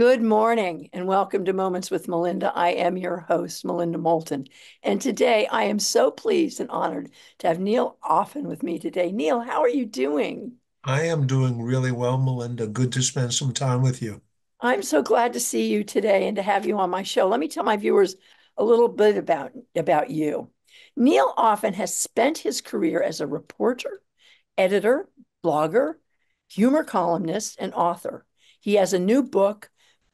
Good morning and welcome to Moments with Melinda. I am your host, Melinda Moulton. And today I am so pleased and honored to have Neil Offen with me today. Neil, how are you doing? I am doing really well, Melinda. Good to spend some time with you. I'm so glad to see you today and to have you on my show. Let me tell my viewers a little bit about, about you. Neil Offen has spent his career as a reporter, editor, blogger, humor columnist, and author. He has a new book,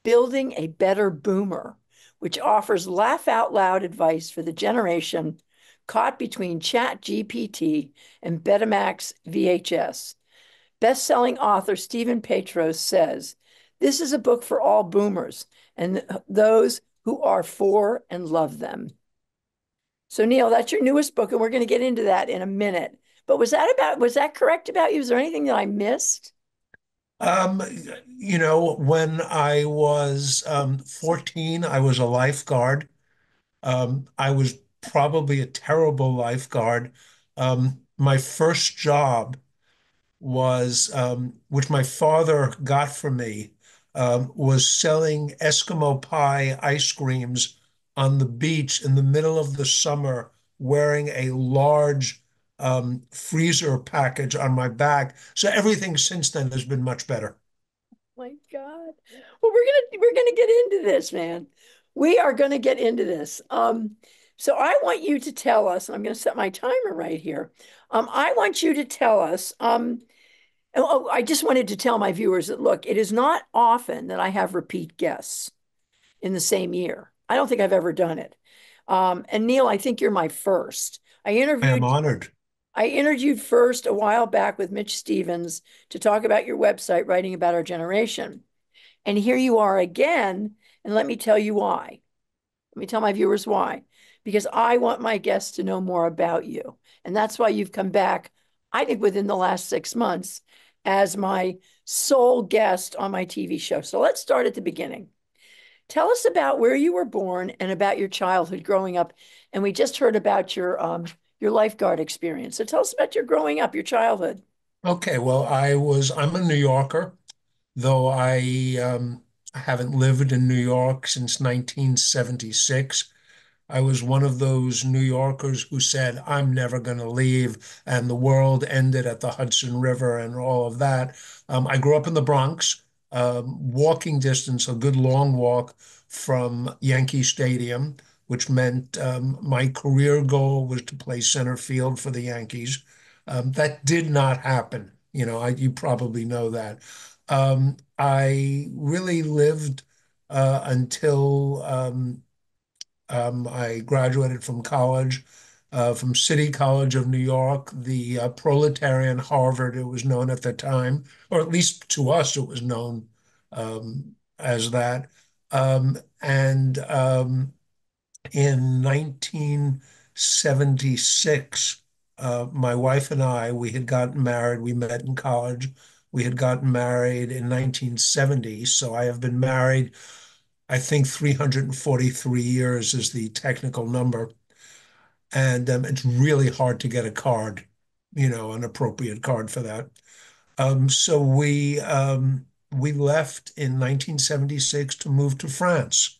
Building a Better Boomer, which offers laugh out loud advice for the generation caught between Chat GPT and Betamax VHS. Best-selling author Stephen Petros says, this is a book for all boomers and those who are for and love them. So Neil, that's your newest book, and we're going to get into that in a minute. But was that about was that correct about you? Is there anything that I missed? Um, you know, when I was um, 14, I was a lifeguard. Um, I was probably a terrible lifeguard. Um, my first job was, um, which my father got for me, um, was selling Eskimo pie ice creams on the beach in the middle of the summer, wearing a large um, freezer package on my back. So everything since then has been much better. My God. Well, we're gonna we're gonna get into this, man. We are gonna get into this. Um, so I want you to tell us, and I'm gonna set my timer right here. Um, I want you to tell us. Um, oh, I just wanted to tell my viewers that look, it is not often that I have repeat guests in the same year. I don't think I've ever done it. Um, and Neil, I think you're my first. I interviewed. I am honored. I interviewed first a while back with Mitch Stephens to talk about your website, Writing About Our Generation. And here you are again. And let me tell you why. Let me tell my viewers why. Because I want my guests to know more about you. And that's why you've come back, I think, within the last six months as my sole guest on my TV show. So let's start at the beginning. Tell us about where you were born and about your childhood growing up. And we just heard about your um, your lifeguard experience. So tell us about your growing up, your childhood. Okay, well, I was, I'm a New Yorker, though I um, haven't lived in New York since 1976. I was one of those New Yorkers who said, I'm never going to leave, and the world ended at the Hudson River and all of that. Um, I grew up in the Bronx, um, walking distance, a good long walk from Yankee Stadium which meant um, my career goal was to play center field for the Yankees. Um, that did not happen. You know, I, you probably know that. Um, I really lived uh, until um, um, I graduated from college, uh, from City College of New York, the uh, proletarian Harvard, it was known at the time, or at least to us, it was known um, as that. and in 1976, uh, my wife and I, we had gotten married. We met in college. We had gotten married in 1970. So I have been married, I think 343 years is the technical number. And um, it's really hard to get a card, you know, an appropriate card for that. Um, so we um, we left in 1976 to move to France.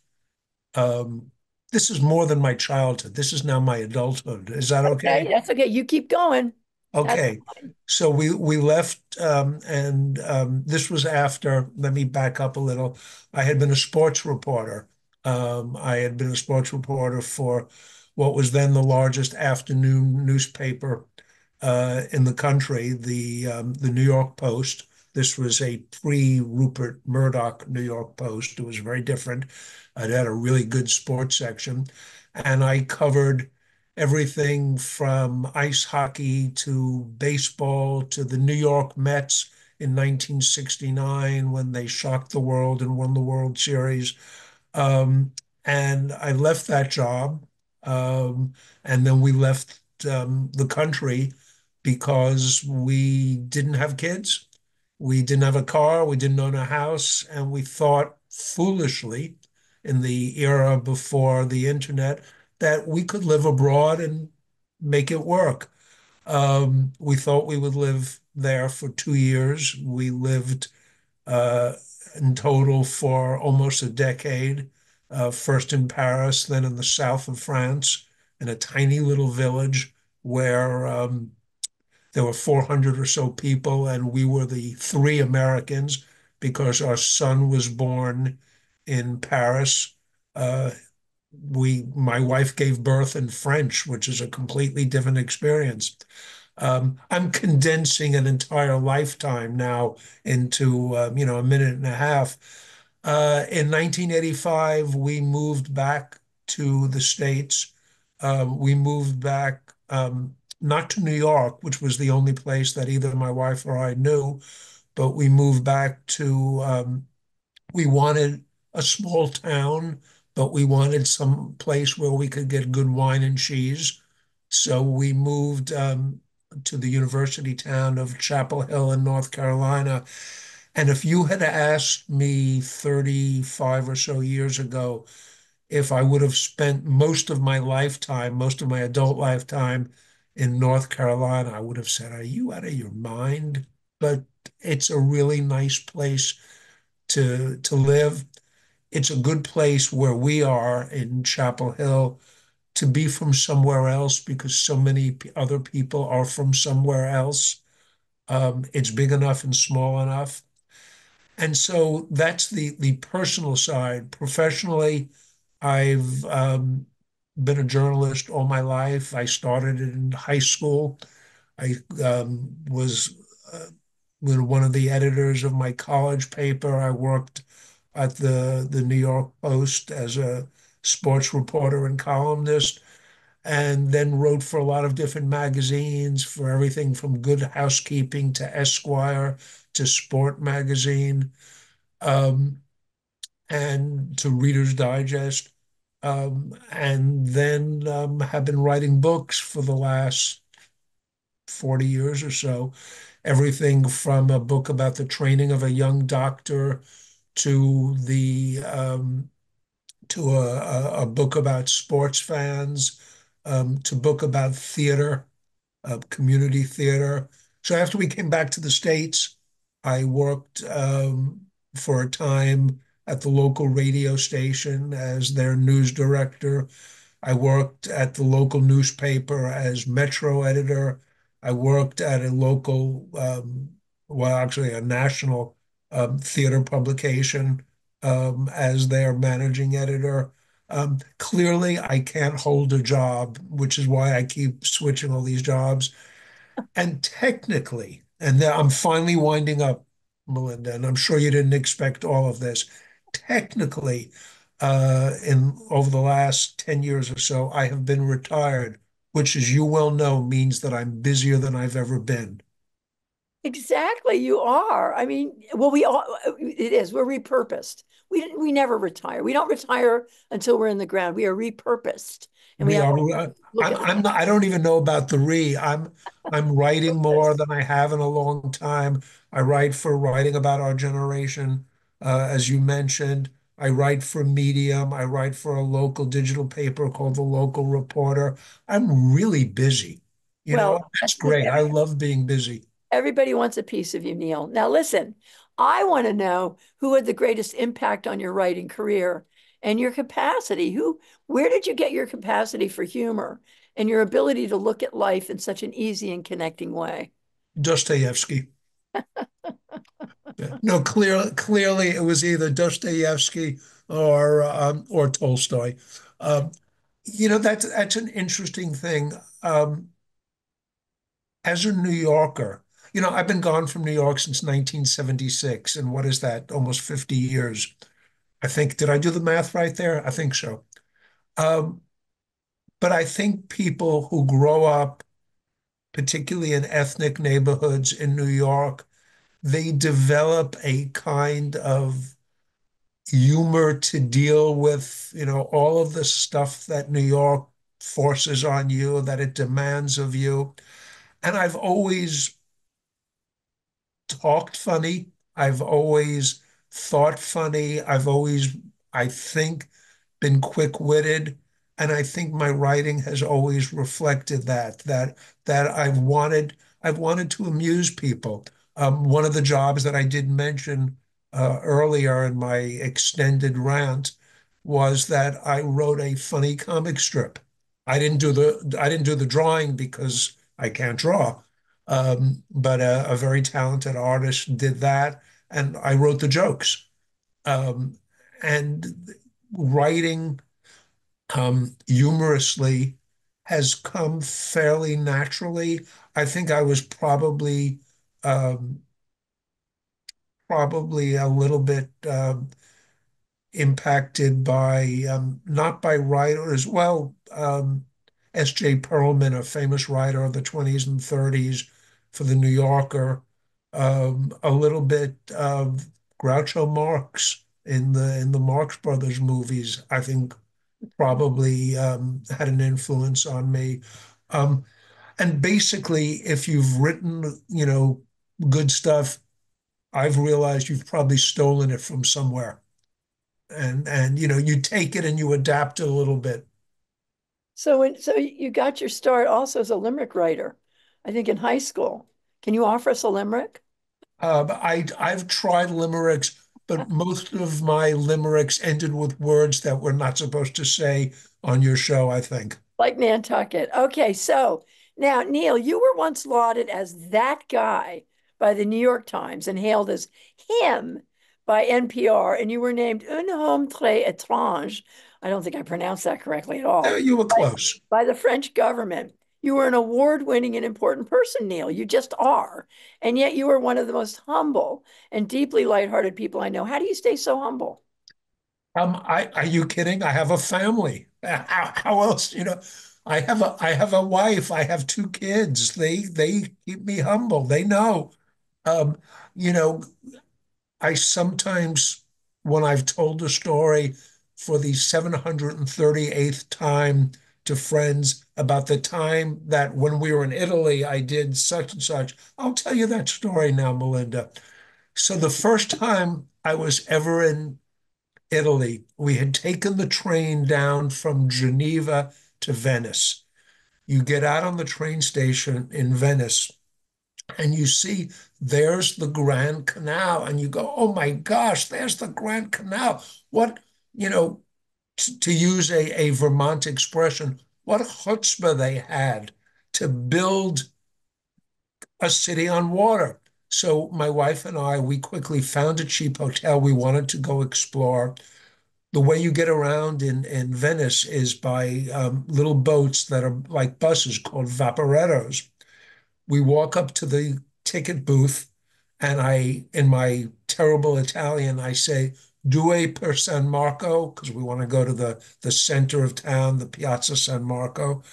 Um, this is more than my childhood. This is now my adulthood. Is that okay? okay that's okay. You keep going. Okay. So we we left, um, and um, this was after. Let me back up a little. I had been a sports reporter. Um, I had been a sports reporter for what was then the largest afternoon newspaper uh, in the country, the um, the New York Post. This was a pre Rupert Murdoch New York Post. It was very different. It had a really good sports section. And I covered everything from ice hockey to baseball to the New York Mets in 1969 when they shocked the world and won the World Series. Um, and I left that job. Um, and then we left um, the country because we didn't have kids. We didn't have a car. We didn't own a house. And we thought foolishly in the era before the internet that we could live abroad and make it work. Um, we thought we would live there for two years. We lived uh, in total for almost a decade, uh, first in Paris, then in the south of France, in a tiny little village where um, there were 400 or so people, and we were the three Americans because our son was born in Paris. Uh, we, my wife gave birth in French, which is a completely different experience. Um, I'm condensing an entire lifetime now into um, you know a minute and a half. Uh, in 1985, we moved back to the States. Uh, we moved back um, not to New York, which was the only place that either my wife or I knew, but we moved back to. Um, we wanted a small town, but we wanted some place where we could get good wine and cheese. So we moved um, to the university town of Chapel Hill in North Carolina. And if you had asked me 35 or so years ago if I would have spent most of my lifetime, most of my adult lifetime in North Carolina, I would have said, Are you out of your mind? But it's a really nice place to to live. It's a good place where we are in Chapel Hill to be from somewhere else because so many other people are from somewhere else. Um, it's big enough and small enough. And so that's the the personal side. Professionally, I've um, been a journalist all my life. I started in high school. I um, was uh, one of the editors of my college paper. I worked at the the New York Post as a sports reporter and columnist, and then wrote for a lot of different magazines for everything from Good Housekeeping to Esquire to Sport Magazine um, and to Reader's Digest. Um, and then um, have been writing books for the last 40 years or so. Everything from a book about the training of a young doctor to the um, to a, a, book about sports fans, um, to book about theater, uh, community theater. So after we came back to the States, I worked um, for a time at the local radio station as their news director. I worked at the local newspaper as metro editor. I worked at a local, um, well, actually a national um, theater publication um, as their managing editor. Um, clearly, I can't hold a job, which is why I keep switching all these jobs. And technically, and I'm finally winding up, Melinda, and I'm sure you didn't expect all of this. Technically, uh, in over the last 10 years or so, I have been retired, which, as you well know, means that I'm busier than I've ever been. Exactly, you are. I mean, well, we all it is. We're repurposed. We we never retire. We don't retire until we're in the ground. We are repurposed, and we, we are. I'm, I'm not, I don't even know about the re. I'm I'm writing more than I have in a long time. I write for writing about our generation, Uh, as you mentioned. I write for Medium. I write for a local digital paper called the Local Reporter. I'm really busy. You well, know, that's great. I love being busy. Everybody wants a piece of you, Neil. Now, listen, I want to know who had the greatest impact on your writing career and your capacity. Who, where did you get your capacity for humor and your ability to look at life in such an easy and connecting way? Dostoevsky. no, clear, clearly it was either Dostoevsky or um, or Tolstoy. Um, you know, that's that's an interesting thing. Um, as a New Yorker, you know, I've been gone from New York since 1976, and what is that? Almost 50 years. I think, did I do the math right there? I think so. Um, but I think people who grow up, particularly in ethnic neighborhoods in New York, they develop a kind of humor to deal with, you know, all of the stuff that New York forces on you, that it demands of you. And I've always talked funny. I've always thought funny. I've always, I think, been quick-witted. And I think my writing has always reflected that, that that I've wanted, I've wanted to amuse people. Um, one of the jobs that I did mention uh, earlier in my extended rant was that I wrote a funny comic strip. I didn't do the I didn't do the drawing because I can't draw, um, but a, a, very talented artist did that, and I wrote the jokes. Um, and writing um, humorously has come fairly naturally. I think I was probably um, probably a little bit uh, impacted by um, not by writers. Well, um, S.J. Perelman, a famous writer of the 20s and 30s for the New Yorker, um, a little bit of Groucho Marx in the in the Marx Brothers movies. I think probably um, had an influence on me. Um, and basically, if you've written, you know, good stuff, I've realized you've probably stolen it from somewhere. And and you know, you take it and you adapt it a little bit. So when so you got your start also as a limerick writer, I think in high school. Can you offer us a limerick? Uh, I I've tried limericks but most of my limericks ended with words that we're not supposed to say on your show, I think. Like Nantucket. Okay, so now, Neil, you were once lauded as that guy by the New York Times and hailed as him by NPR, and you were named un homme très étrange. I don't think I pronounced that correctly at all. you were close. By, by the French government. You are an award winning and important person, Neil. You just are. And yet you are one of the most humble and deeply lighthearted people I know. How do you stay so humble? Um, I, are you kidding? I have a family. How, how else, you know? I have a I have a wife. I have two kids. They they keep me humble. They know. Um, you know, I sometimes when I've told a story for the 738th time to friends about the time that when we were in Italy, I did such and such. I'll tell you that story now, Melinda. So the first time I was ever in Italy, we had taken the train down from Geneva to Venice. You get out on the train station in Venice and you see there's the Grand Canal, and you go, oh my gosh, there's the Grand Canal. What, you know, to use a, a Vermont expression, what chutzpah they had to build a city on water. So my wife and I, we quickly found a cheap hotel. We wanted to go explore. The way you get around in, in Venice is by um, little boats that are like buses called vaporettos. We walk up to the ticket booth and I, in my terrible Italian, I say, Due per San Marco, because we want to go to the, the center of town, the Piazza San Marco.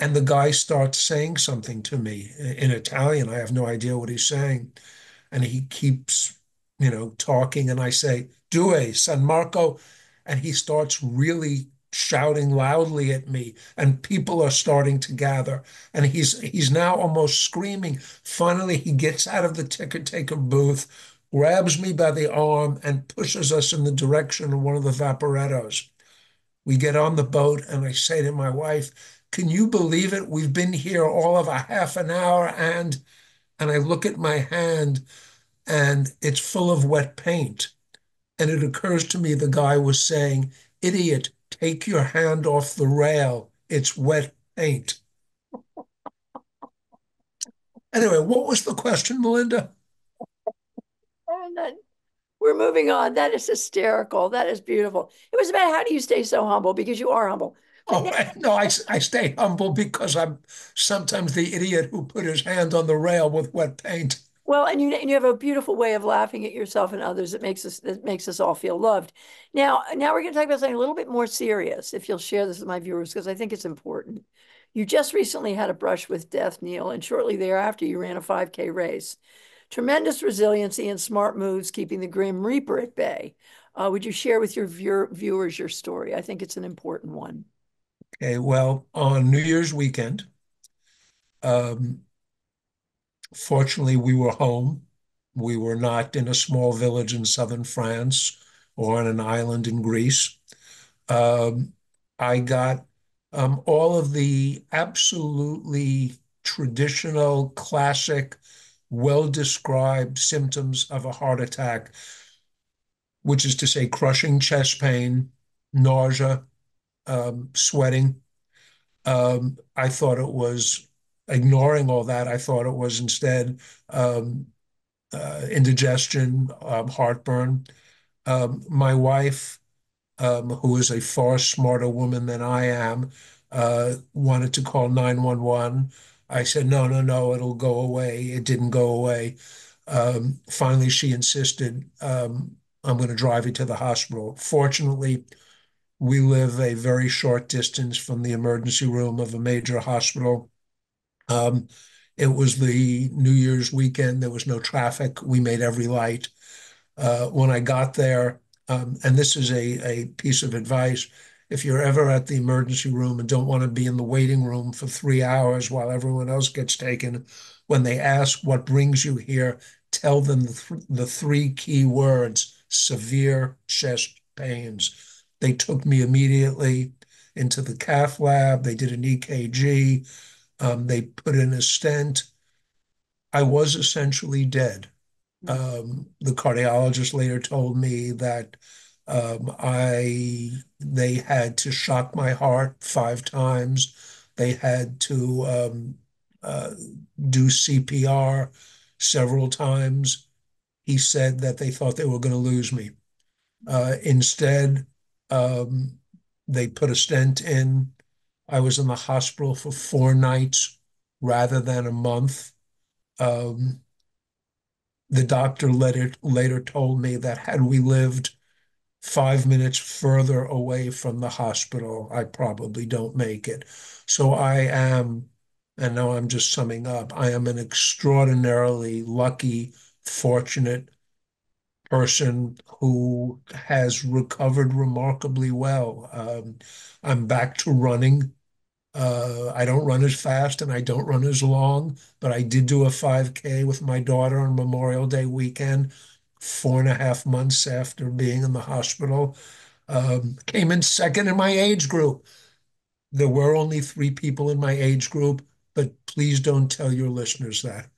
And the guy starts saying something to me in Italian. I have no idea what he's saying. And he keeps, you know, talking. And I say, Due San Marco. And he starts really shouting loudly at me and people are starting to gather. And he's he's now almost screaming. Finally he gets out of the ticket taker booth grabs me by the arm and pushes us in the direction of one of the vaporettos. We get on the boat and i say to my wife can you believe it? We've been here all of a half an hour and and i look at my hand and it's full of wet paint. And it occurs to me the guy was saying idiot Take your hand off the rail. It's wet paint. Anyway, what was the question, Melinda? We're moving on. That is hysterical. That is beautiful. It was about how do you stay so humble because you are humble. Oh, no, I, I stay humble because I'm sometimes the idiot who put his hand on the rail with wet paint. Well, and you and you have a beautiful way of laughing at yourself and others that makes us that makes us all feel loved. Now, now we're going to talk about something a little bit more serious. If you'll share this with my viewers, because I think it's important. You just recently had a brush with death, Neil, and shortly thereafter you ran a 5K race. Tremendous resiliency and smart moves keeping the Grim Reaper at bay. Uh, would you share with your viewer, viewers your story? I think it's an important one. Okay, well, on New Year's weekend, um, Fortunately, we were home. We were not in a small village in southern France or on an island in Greece. Um, I got um, all of the absolutely traditional, classic, well described symptoms of a heart attack. which is to say crushing chest pain, nausea, um, sweating. Um, I thought it was ignoring all that. I thought it was instead um, uh, indigestion, um, heartburn. Um, my wife, um, who is a far smarter woman than I am, uh, wanted to call 911. I said, no, no, no, it'll go away. It didn't go away. Um, finally, she insisted, um, I'm going to drive you to the hospital. Fortunately, we live a very short distance from the emergency room of a major hospital. Um, it was the New Year's weekend. There was no traffic. We made every light. Uh, when I got there, um, and this is a, a piece of advice if you're ever at the emergency room and don't want to be in the waiting room for three hours while everyone else gets taken, when they ask what brings you here, tell them the, th the three key words severe chest pains. They took me immediately into the cath lab. They did an EKG. Um, they put in a stent. I was essentially dead. Um, the cardiologist later told me that um, I they had to shock my heart five times. They had to um, uh, do CPR several times. He said that they thought they were going to lose me. Uh, instead, um, they put a stent in. I was in the hospital for four nights rather than a month. Um, the doctor later later told me that had we lived five minutes further away from the hospital, I probably don't make it. So I am, and now I'm just summing up, I am an extraordinarily lucky, fortunate person who has recovered remarkably well. Um, I'm back to running. Uh, I don't run as fast and I don't run as long, but I did do a 5K with my daughter on Memorial Day weekend four and a half months after being in the hospital. Um, came in second in my age group. There were only three people in my age group, but please don't tell your listeners that.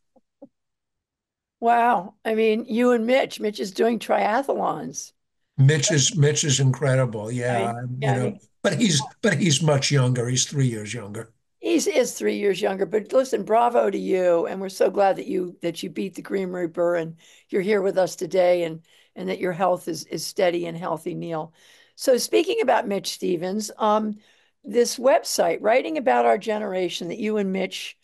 Wow. I mean, you and Mitch, Mitch is doing triathlons. Mitch is Mitch is incredible. Yeah, I, yeah you know, I mean, but he's but he's much younger. He's three years younger. He's is three years younger, but listen, bravo to you, and we're so glad that you that you beat the Green Reaper and you're here with us today, and and that your health is is steady and healthy, Neil. So speaking about Mitch Stephens, um, this website, writing about our generation, that you and Mitch,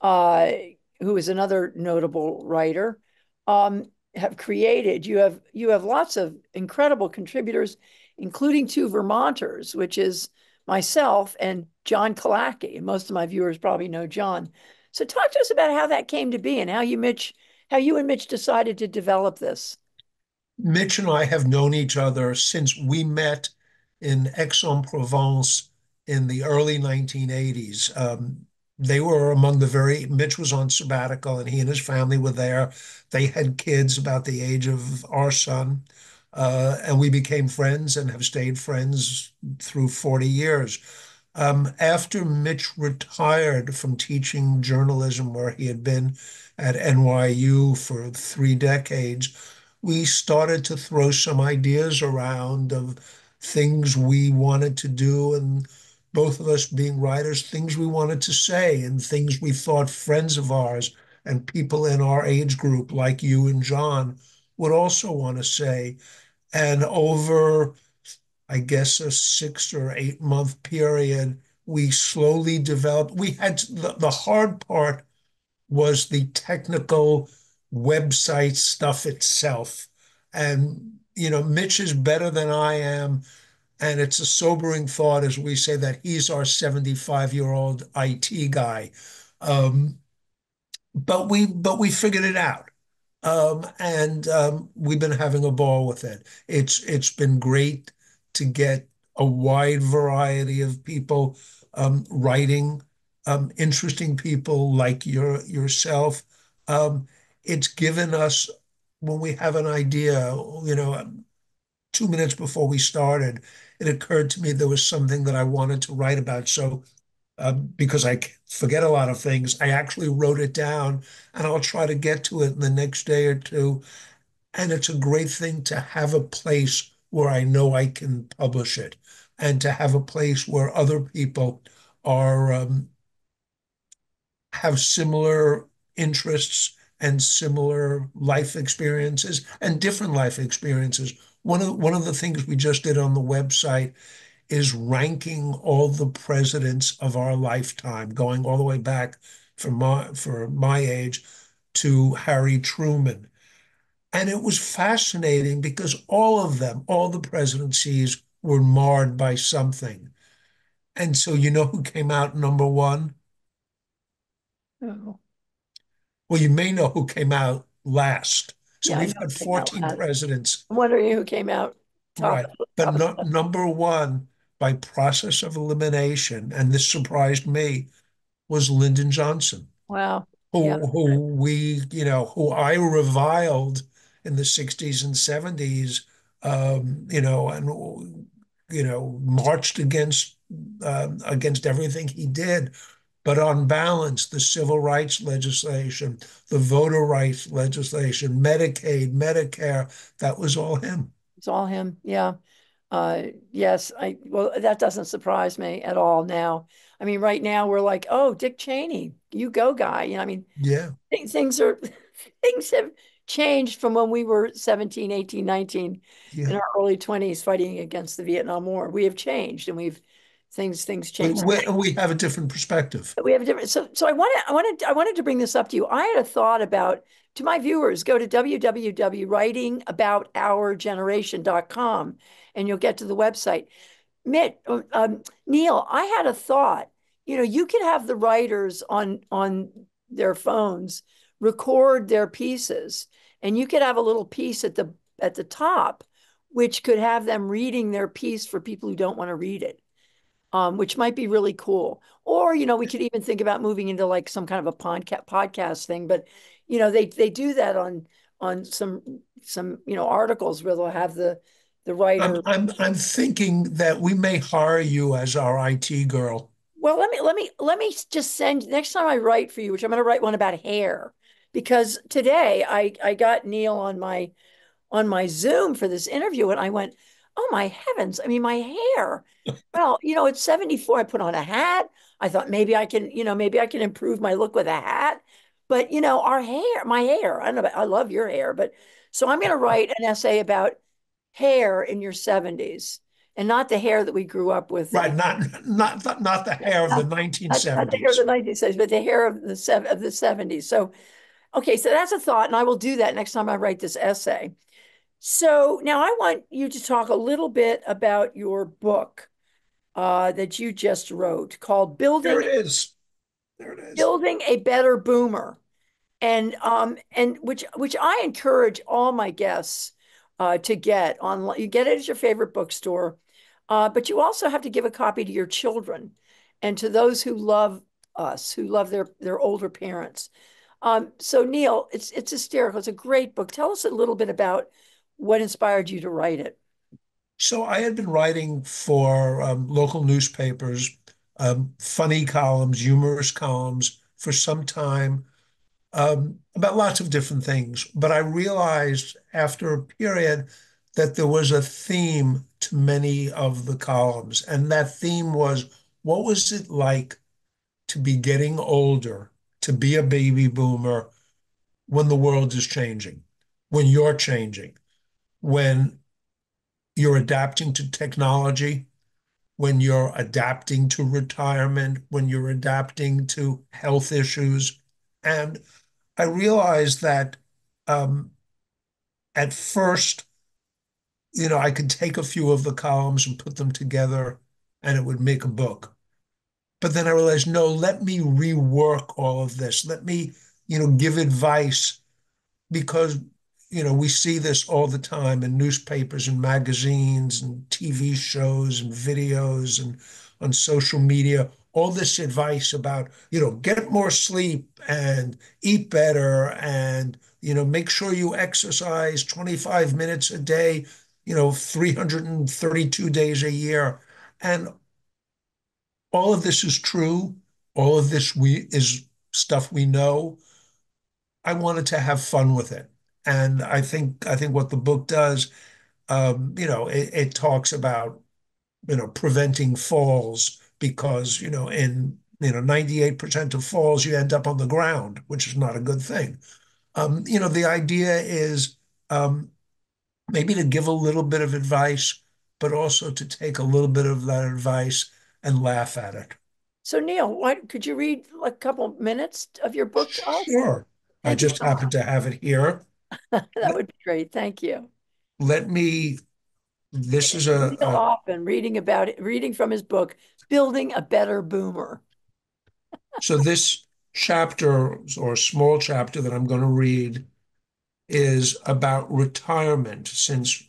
uh, who is another notable writer, um, have created. You have you have lots of incredible contributors, including two Vermonters, which is myself and John Killacky. And most of my viewers probably know John. So talk to us about how that came to be and how you Mitch, how you and Mitch decided to develop this. Mitch and I have known each other since we met in Aix-en-Provence in the early 1980s. Um, they were among the very, Mitch was on sabbatical and he and his family were there. They had kids about the age of our son. Uh, and we became friends and have stayed friends through 40 years. Um, after Mitch retired from teaching journalism, where he had been at NYU for three decades, we started to throw some ideas around of things we wanted to do, and both of us being writers, things we wanted to say, and things we thought friends of ours and people in our age group, like you and John, would also want to say. And over, I guess, a six or eight month period, we slowly developed. We had to, the, the hard part was the technical website stuff itself. And, you know, Mitch is better than I am. And it's a sobering thought as we say that he's our 75 year old IT guy. Um, but we but we figured it out. Um, and um, we've been having a ball with it. It's it's been great to get a wide variety of people um, writing, um, interesting people like your yourself. Um, it's given us when we have an idea, you know, two minutes before we started, it occurred to me there was something that I wanted to write about. So um, because I forget a lot of things. I actually wrote it down and I'll try to get to it in the next day or two. And it's a great thing to have a place where I know I can publish it and to have a place where other people are um, have similar interests and similar life experiences and different life experiences. One of one of the things we just did on the website is ranking all the presidents of our lifetime, going all the way back for my for my age to Harry Truman. And it was fascinating because all of them, all the presidencies were marred by something. And so you know who came out number one? Oh, Well, you may know who came out last. So yeah, we've had it came out 14 presidents, I'm wondering who came out top, right? But no, number one, by process of elimination, and this surprised me, was Lyndon Johnson. Wow. Yeah. who who we you know who I reviled in the 60s and 70s um you know and you know marched against um, against everything he did but on balance the civil rights legislation the voter rights legislation Medicaid Medicare that was all him It's all him. Yeah. Uh, yes, I, well, that doesn't surprise me at all now. I mean, right now we're like, oh, Dick Cheney, you go guy. You know, I mean, yeah thi- things are, things have changed from when we were 17, 18, 19 in our early 20s fighting against the Vietnam War. We have changed and we've, things, things we, changed. we, we have a different perspective We have a different, so, so I wanted, I wanted, I wanted to bring this up to you. I had a thought about, to my viewers, go to www.writingaboutOurgeneration.com and you'll get to the website. Mitt, um, Neil, I had a thought. You know, you could have the writers on on their phones record their pieces, and you could have a little piece at the at the top, which could have them reading their piece for people who don't want to read it um, which might be really cool. Or, you know, we could even think about moving into like some kind of a podcast podcast thing. But, you know, they they do that on on some some, you know, articles where they'll have the the I'm writer. I'm I'm thinking that we may hire you as our IT girl Well, let me let me let me just send next time I write for you, which I'm going to write one about hair, because today I I got Neil on my on my Zoom for this interview, and I went, "Oh my heavens! I mean, my hair." Well, you know, it's 74. I put on a hat. I thought maybe I can, you know, maybe I can improve my look with a hat. But you know, our hair, my hair. I don't know. I love your hair, but so I'm going to write an essay about hair in your 70s, and not the hair that we grew up with. Right, In, not not not the hair of the not, not, not the hair of the 1970s, but the hair of the of the 70s. So, okay, so that's a thought, and I will do that next time I write this essay. So now I want you to talk a little bit about your book uh, that you just wrote called "Building." There "Building it is. There it is. Building a Better Boomer," and um and which which I encourage all my guests uh, to get online. You get it at your favorite bookstore, uh, but you also have to give a copy to your children and to those who love us, who love their their older parents. Um, so Neil, it's it's hysterical. It's a great book. Tell us a little bit about what inspired you to write it. So I had been writing for um, local newspapers, um, funny columns, humorous columns for some time um, about lots of different things. But I realized after a period that there was a theme to many of the columns, and that theme was what was it like to be getting older, to be a baby boomer when the world is changing, when you're changing, when you're adapting to technology, when you're adapting to retirement, when you're adapting to health issues. And I realized that um, at first, you know, I could take a few of the columns and put them together and it would make a book. But then I realized, no, let me rework all of this. Let me, you know, give advice because you know we see this all the time in newspapers and magazines and TV shows and videos and on social media all this advice about you know get more sleep and eat better and you know make sure you exercise 25 minutes a day you know 332 days a year. And all of this is true. All of this we is stuff we know. I wanted to have fun with it And I think I think what the book does, um, you know, it, it talks about, you know, preventing falls because, you know, in you know, 98% of falls you end up on the ground, which is not a good thing. Um, you know, the idea is um, maybe to give a little bit of advice, but also to take a little bit of that advice and laugh at it. So Neil, why could you read a couple minutes of your book? Sure. I just happen to have it here. That would be great. Thank you. let me, this is a, a Offen reading about it, reading from his book, Building a Better Boomer. so this chapter or small chapter that I'm going to read is about retirement, since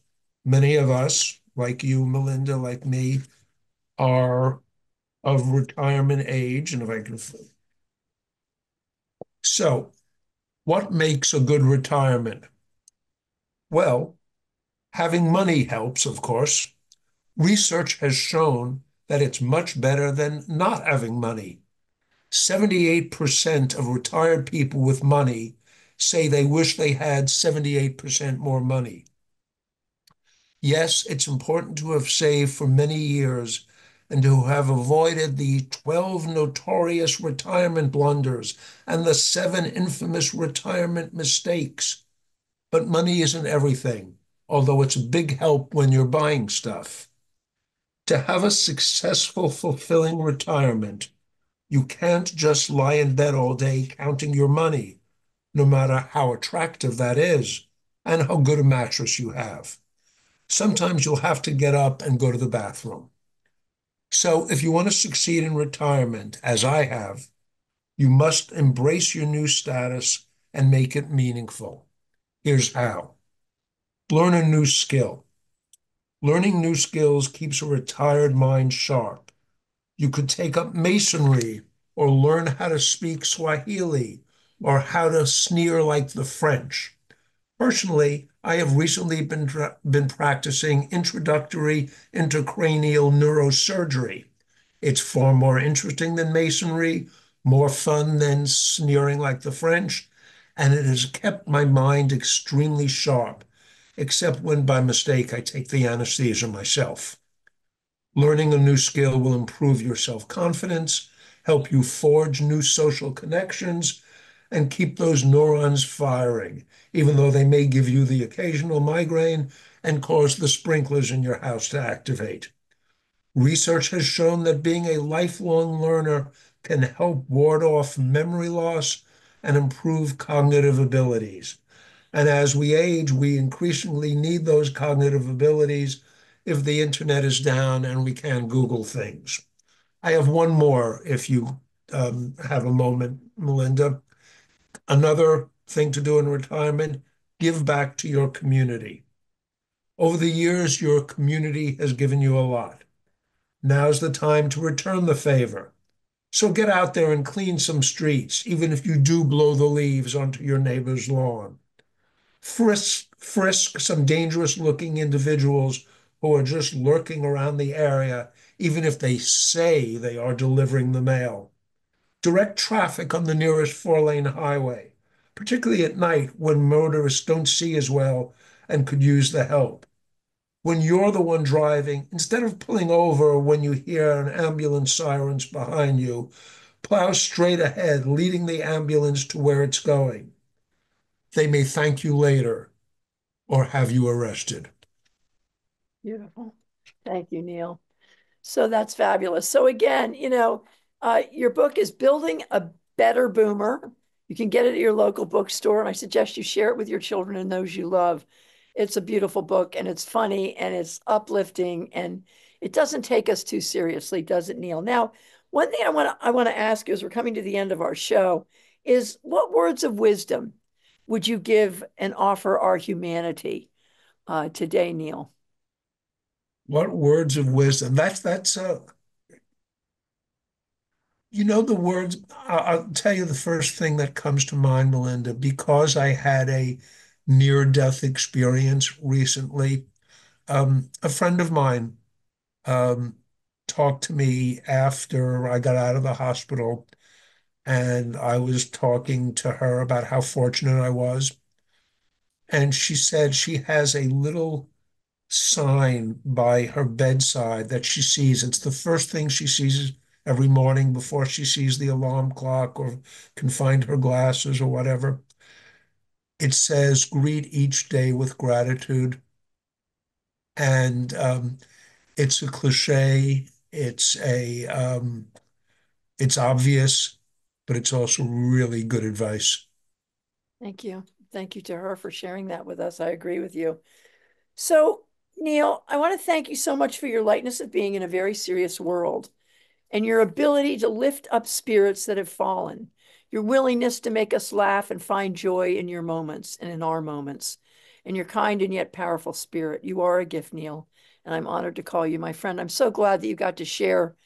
many of us, like you, Melinda, like me, are of retirement age. And if I can, so what makes a good retirement? Well, having money helps, of course. Research has shown that it's much better than not having money. 78% of retired people with money say they wish they had 78% more money. Yes, it's important to have saved for many years and who have avoided the 12 notorious retirement blunders and the seven infamous retirement mistakes. But money isn't everything, although it's a big help when you're buying stuff. To have a successful, fulfilling retirement, you can't just lie in bed all day counting your money, no matter how attractive that is and how good a mattress you have. Sometimes you'll have to get up and go to the bathroom. So, if you want to succeed in retirement, as I have, you must embrace your new status and make it meaningful. Here's how learn a new skill. Learning new skills keeps a retired mind sharp. You could take up masonry or learn how to speak Swahili or how to sneer like the French. Personally, I have recently been, been practicing introductory intracranial neurosurgery. It's far more interesting than masonry, more fun than sneering like the French, and it has kept my mind extremely sharp, except when by mistake I take the anesthesia myself. Learning a new skill will improve your self confidence, help you forge new social connections, and keep those neurons firing, even though they may give you the occasional migraine and cause the sprinklers in your house to activate. Research has shown that being a lifelong learner can help ward off memory loss and improve cognitive abilities. And as we age, we increasingly need those cognitive abilities if the internet is down and we can't Google things. I have one more if you um, have a moment, Melinda. Another thing to do in retirement, give back to your community. Over the years, your community has given you a lot. Now's the time to return the favor. So get out there and clean some streets, even if you do blow the leaves onto your neighbor's lawn. Frisk, frisk some dangerous looking individuals who are just lurking around the area, even if they say they are delivering the mail direct traffic on the nearest four lane highway, particularly at night when motorists don't see as well and could use the help. When you're the one driving, instead of pulling over when you hear an ambulance sirens behind you, plow straight ahead, leading the ambulance to where it's going. They may thank you later or have you arrested. Beautiful. Thank you, Neil. So that's fabulous. So again, you know, uh, your book is Building a Better Boomer. You can get it at your local bookstore, and I suggest you share it with your children and those you love. It's a beautiful book, and it's funny, and it's uplifting, and it doesn't take us too seriously, does it, Neil? Now, one thing I want to I want to ask you as we're coming to the end of our show is what words of wisdom would you give and offer our humanity uh, today, Neil? What words of wisdom? That's that's a You know the words, I'll tell you the first thing that comes to mind, Melinda, because I had a near-death experience recently. Um, a friend of mine um, talked to me after I got out of the hospital, and I was talking to her about how fortunate I was. and she said she has a little sign by her bedside that she sees. It's the first thing she sees every morning before she sees the alarm clock or can find her glasses or whatever. It says, greet each day with gratitude. And um, it's a cliche. It's a um, it's obvious, but it's also really good advice. Thank you. Thank you to her for sharing that with us. I agree with you. So, Neil, I want to thank you so much for your lightness of being in a very serious world and your ability to lift up spirits that have fallen, your willingness to make us laugh and find joy in your moments and in our moments, and your kind and yet powerful spirit. You are a gift, Neil, and I'm honored to call you my friend. I'm so glad that you got to share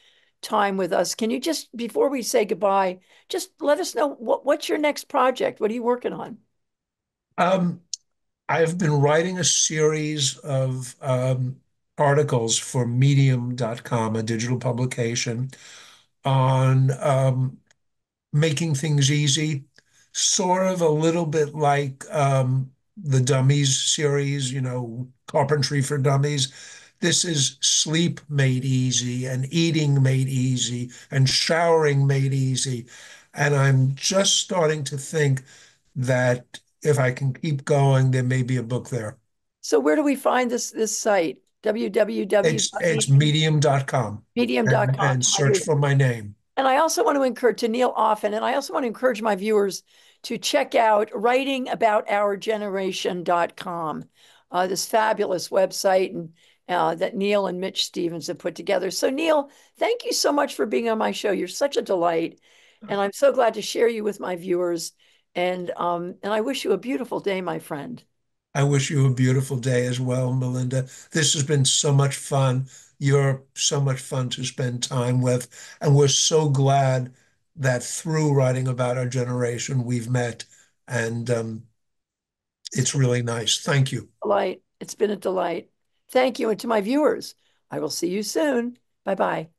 time with us. Can you just, before we say goodbye, just let us know what, what's your next project? What are you working on? Um, I've been writing a series of um, articles for Medium.com, a digital publication, on um, making things easy, sort of a little bit like um, the Dummies series, you know, Carpentry for Dummies. This is sleep made easy and eating made easy and showering made easy. And I'm just starting to think that if I can keep going, there may be a book there. So where do we find this this site? Www. It's it's medium.com. Medium.com. And, and search for my name. And I also want to encourage to Neil Offen, and I also want to encourage my viewers to check out writingaboutOurgeneration.com, uh, this fabulous website and uh, that Neil and Mitch Stephens have put together. So, Neil, thank you so much for being on my show. You're such a delight, and I'm so glad to share you with my viewers. And um, and I wish you a beautiful day, my friend. I wish you a beautiful day as well, Melinda. This has been so much fun. You're so much fun to spend time with, and we're so glad that through writing about our generation, we've met, and um, it's really nice. Thank you. Delight. It's been a delight. Thank you. And to my viewers, I will see you soon. Bye bye.